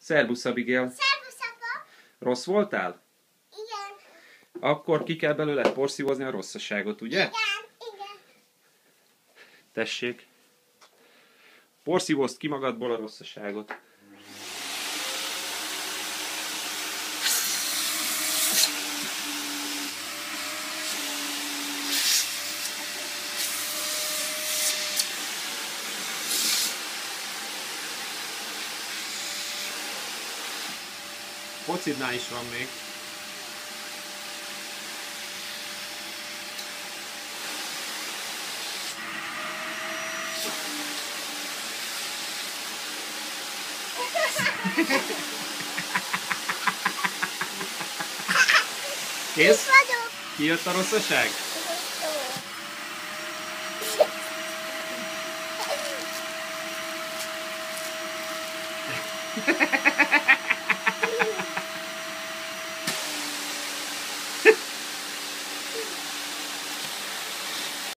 Szerbusz, Abigail. Szervusz, apa! Rossz voltál? Igen. Akkor ki kell belőle porszívozni a rosszaságot, ugye? Igen, igen. Tessék. Porszívozd ki magadból a rosszaságot. Focidnál is van még. Kész? Kijött a rosszaság?